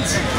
sense.